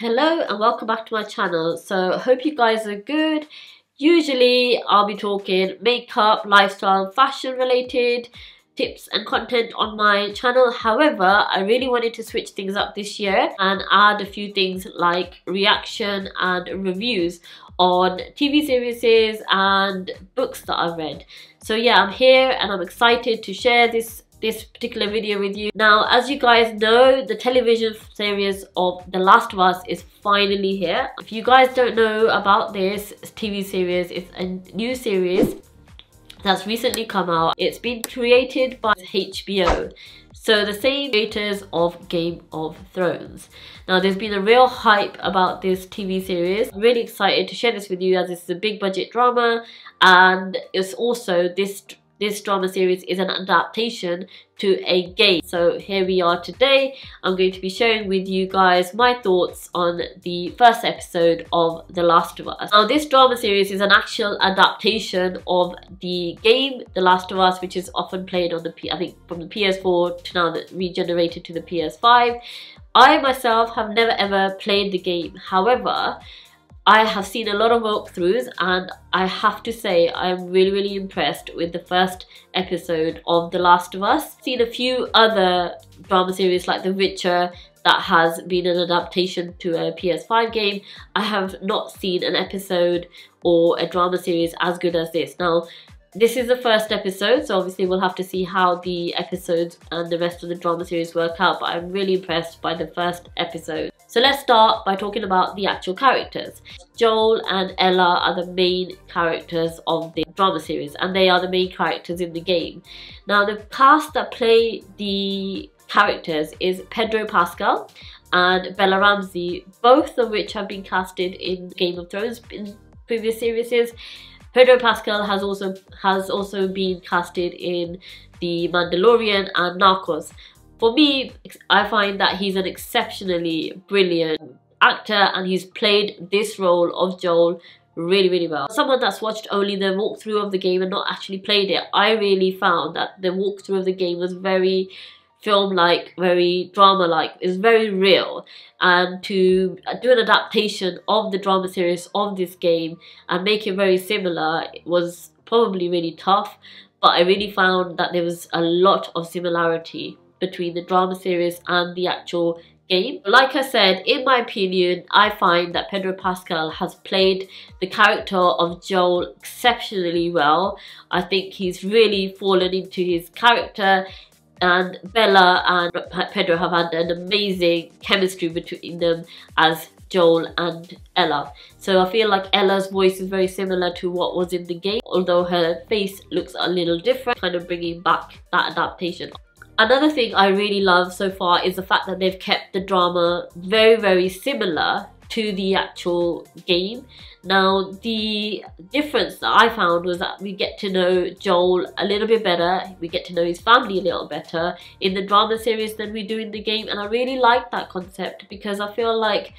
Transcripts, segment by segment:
Hello and welcome back to my channel. So hope you guys are good. Usually I'll be talking makeup, lifestyle, fashion related tips and content on my channel. However, I really wanted to switch things up this year and add a few things like reaction and reviews on TV series and books that I've read. So yeah, I'm here and I'm excited to share this this particular video with you. Now, as you guys know, the television series of The Last of Us is finally here. If you guys don't know about this TV series, it's a new series that's recently come out. It's been created by HBO. So the same creators of Game of Thrones. Now there's been a real hype about this TV series. I'm really excited to share this with you as this is a big budget drama and it's also this this drama series is an adaptation to a game. So here we are today. I'm going to be sharing with you guys my thoughts on the first episode of The Last of Us. Now this drama series is an actual adaptation of the game The Last of Us which is often played on the P I think from the PS4 to now that regenerated to the PS5. I myself have never ever played the game. However, I have seen a lot of walkthroughs and I have to say I'm really really impressed with the first episode of The Last of Us. Seen a few other drama series like The Witcher that has been an adaptation to a PS5 game. I have not seen an episode or a drama series as good as this. Now this is the first episode, so obviously we'll have to see how the episodes and the rest of the drama series work out, but I'm really impressed by the first episode. So let's start by talking about the actual characters. Joel and Ella are the main characters of the drama series, and they are the main characters in the game. Now the cast that play the characters is Pedro Pascal and Bella Ramsey, both of which have been casted in Game of Thrones in previous series. Pedro Pascal has also has also been casted in The Mandalorian and Narcos. For me, I find that he's an exceptionally brilliant actor and he's played this role of Joel really really well. Someone that's watched only the walkthrough of the game and not actually played it, I really found that the walkthrough of the game was very film-like, very drama-like. It's very real. And to do an adaptation of the drama series of this game and make it very similar was probably really tough. But I really found that there was a lot of similarity between the drama series and the actual game. Like I said, in my opinion, I find that Pedro Pascal has played the character of Joel exceptionally well. I think he's really fallen into his character and Bella and Pedro have had an amazing chemistry between them as Joel and Ella. So I feel like Ella's voice is very similar to what was in the game, although her face looks a little different, kind of bringing back that adaptation. Another thing I really love so far is the fact that they've kept the drama very, very similar to the actual game. Now, the difference that I found was that we get to know Joel a little bit better, we get to know his family a little better in the drama series than we do in the game, and I really like that concept because I feel like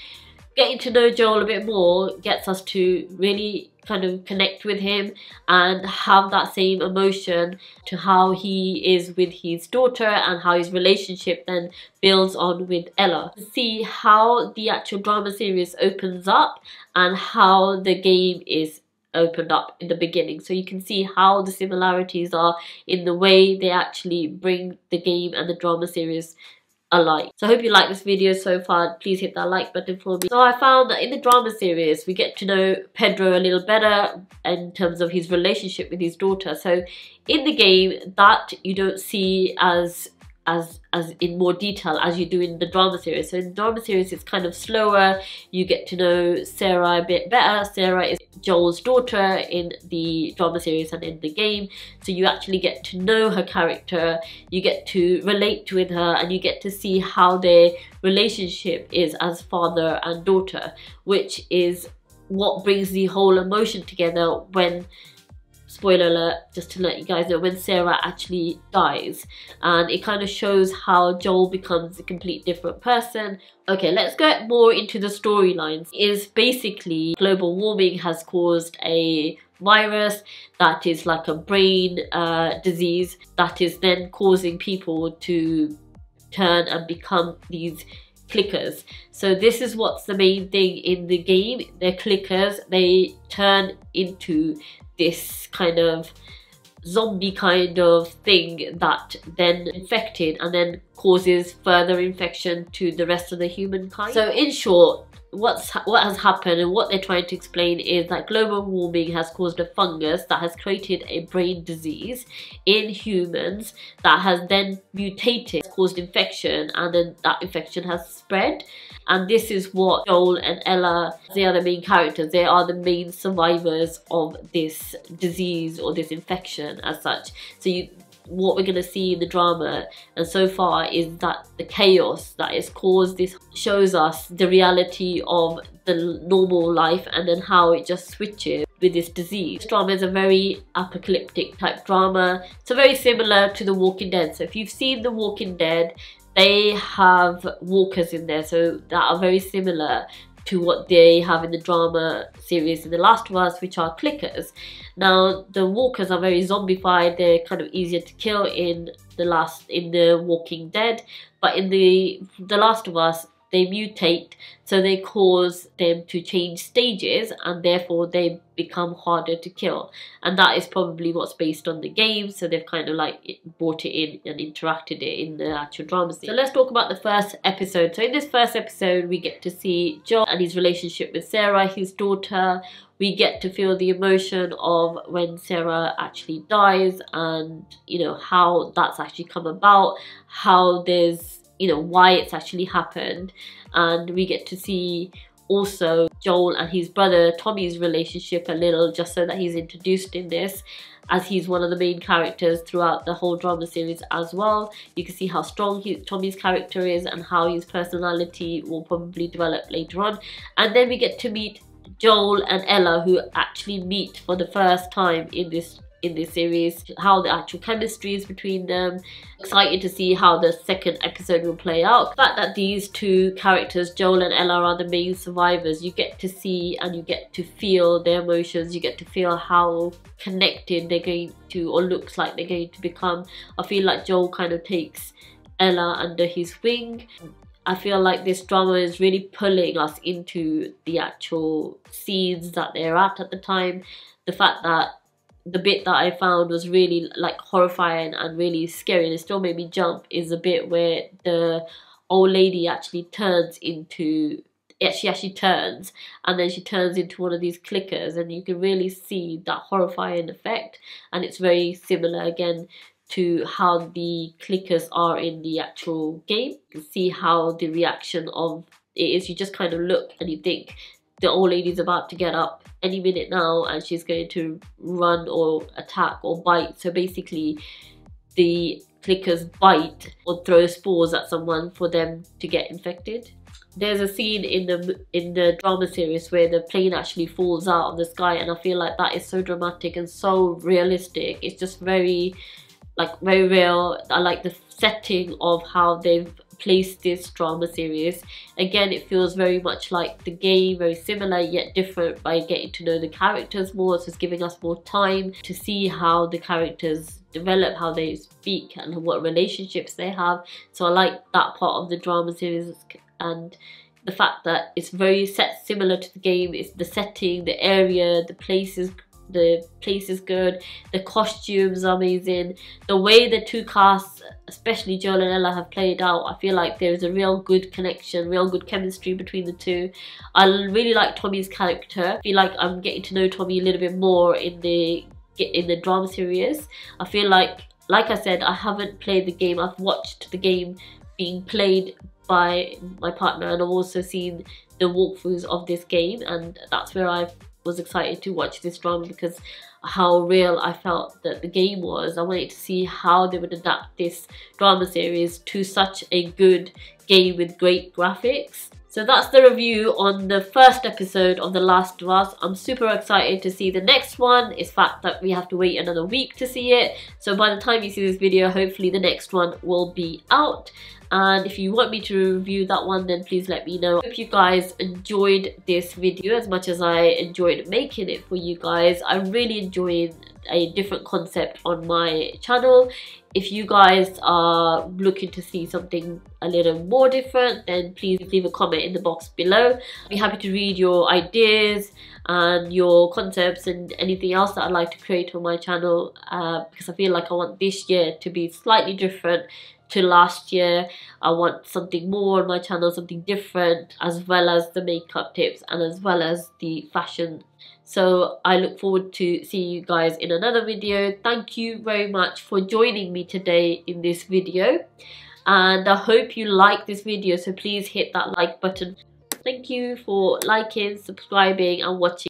getting to know Joel a bit more gets us to really kind of connect with him and have that same emotion to how he is with his daughter and how his relationship then builds on with Ella. See how the actual drama series opens up and how the game is opened up in the beginning so you can see how the similarities are in the way they actually bring the game and the drama series alike. So I hope you like this video so far. Please hit that like button for me. So I found that in the drama series, we get to know Pedro a little better in terms of his relationship with his daughter. So in the game, that you don't see as as as in more detail as you do in the drama series. So in the drama series it's kind of slower, you get to know Sarah a bit better. Sarah is Joel's daughter in the drama series and in the game. So you actually get to know her character, you get to relate with her and you get to see how their relationship is as father and daughter, which is what brings the whole emotion together when spoiler alert, just to let you guys know, when Sarah actually dies. And it kind of shows how Joel becomes a complete different person. Okay, let's get more into the storylines. Is basically global warming has caused a virus that is like a brain uh, disease that is then causing people to turn and become these clickers. So this is what's the main thing in the game. They're clickers. They turn into this kind of zombie kind of thing that then infected and then causes further infection to the rest of the humankind. So in short, what's what has happened and what they're trying to explain is that global warming has caused a fungus that has created a brain disease in humans that has then mutated caused infection and then that infection has spread. And this is what Joel and Ella they are the main characters. They are the main survivors of this disease or this infection as such. So you what we're going to see in the drama and so far is that the chaos that is caused this shows us the reality of the normal life and then how it just switches with this disease. This drama is a very apocalyptic type drama. So very similar to The Walking Dead. So if you've seen The Walking Dead, they have walkers in there so that are very similar to what they have in the drama series in The Last of Us, which are clickers. Now, the walkers are very zombified, they're kind of easier to kill in the last in the Walking Dead, but in the The Last of Us, they mutate so they cause them to change stages and therefore they become harder to kill and that is probably what's based on the game so they've kind of like brought it in and interacted it in the actual drama scene. So let's talk about the first episode. So in this first episode we get to see Joel and his relationship with Sarah, his daughter. We get to feel the emotion of when Sarah actually dies and you know how that's actually come about, how there's you know why it's actually happened and we get to see also Joel and his brother Tommy's relationship a little just so that he's introduced in this as he's one of the main characters throughout the whole drama series as well. You can see how strong he, Tommy's character is and how his personality will probably develop later on. And then we get to meet Joel and Ella who actually meet for the first time in this in this series, how the actual chemistry is between them. Excited to see how the second episode will play out. The fact that these two characters, Joel and Ella, are the main survivors, you get to see and you get to feel their emotions, you get to feel how connected they're going to, or looks like they're going to become. I feel like Joel kind of takes Ella under his wing. I feel like this drama is really pulling us into the actual scenes that they're at at the time. The fact that the bit that I found was really like horrifying and really scary and it still made me jump is a bit where the old lady actually turns into yeah, she actually turns and then she turns into one of these clickers and you can really see that horrifying effect and it's very similar again to how the clickers are in the actual game. You can see how the reaction of it is you just kind of look and you think the old lady's about to get up any minute now and she's going to run or attack or bite. So basically the clickers bite or throw spores at someone for them to get infected. There's a scene in the in the drama series where the plane actually falls out of the sky and I feel like that is so dramatic and so realistic. It's just very like very real. I like the setting of how they've place this drama series. Again, it feels very much like the game, very similar yet different by getting to know the characters more. So it's giving us more time to see how the characters develop, how they speak and what relationships they have. So I like that part of the drama series and the fact that it's very set similar to the game. It's the setting, the area, the places the place is good the costumes are amazing the way the two casts especially Joel and Ella have played out I feel like there's a real good connection real good chemistry between the two. I really like Tommy's character. I feel like I'm getting to know Tommy a little bit more in the in the drama series. I feel like like I said I haven't played the game. I've watched the game being played by my partner and I've also seen the walkthroughs of this game and that's where I've was excited to watch this drama because how real I felt that the game was. I wanted to see how they would adapt this drama series to such a good game with great graphics. So that's the review on the first episode of The Last of Us. I'm super excited to see the next one. It's fact that we have to wait another week to see it. So by the time you see this video, hopefully the next one will be out. and if you want me to review that one then please let me know. Hope you guys enjoyed this video as much as I enjoyed making it for you guys. I'm really enjoyed a different concept on my channel. If you guys are looking to see something a little more different then please leave a comment in the box below. I'd be happy to read your ideas and your concepts and anything else that I'd like to create on my channel uh, because I feel like I want this year to be slightly different to last year I want something more on my channel something different as well as the makeup tips and as well as the fashion so I look forward to seeing you guys in another video. Thank you very much for joining me today in this video. And I hope you like this video. So please hit that like button. Thank you for liking, subscribing and watching.